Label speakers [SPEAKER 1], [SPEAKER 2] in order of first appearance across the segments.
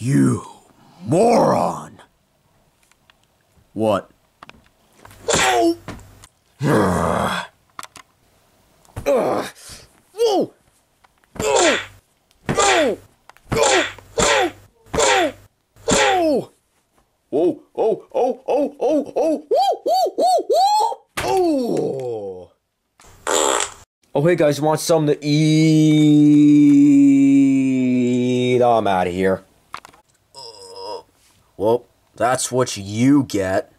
[SPEAKER 1] You moron! What? Oh! Ugh. Ugh. Whoa! Oh! Oh! Oh! Oh! Oh! Oh! Whoa! Oh! Oh! Oh! Oh! Oh! Woo! Woo! Woo! Woo! Oh! Oh, hey guys, want something to eat? I'm out of here. Well, that's what you get.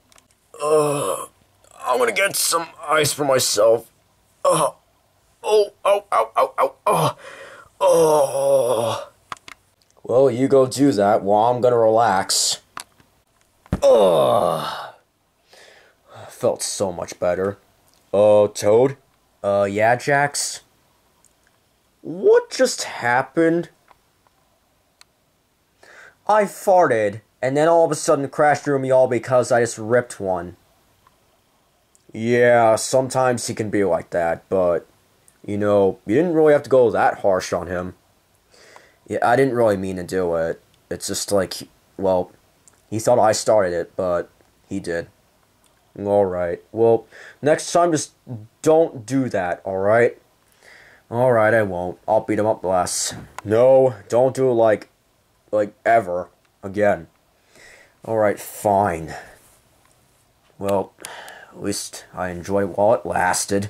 [SPEAKER 1] Uh, I'm gonna get some ice for myself. Uh, oh, oh, oh, oh, oh, oh, oh. Well, you go do that while I'm gonna relax. Ugh. Felt so much better. Uh, Toad? Uh, yeah, Jax? What just happened? I farted, and then all of a sudden crashed through me all because I just ripped one. Yeah, sometimes he can be like that, but, you know, you didn't really have to go that harsh on him. Yeah, I didn't really mean to do it. It's just like, well, he thought I started it, but he did. Alright, well, next time just don't do that, alright? Alright, I won't. I'll beat him up less. No, don't do it like, like, ever. Again. Alright, fine. Well, at least I enjoyed while it lasted.